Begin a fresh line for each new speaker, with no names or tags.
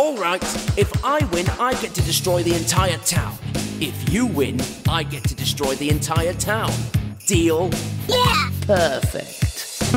All right, if I win, I get to destroy the entire town. If you win, I get to destroy the entire town. Deal?
Yeah!
Perfect.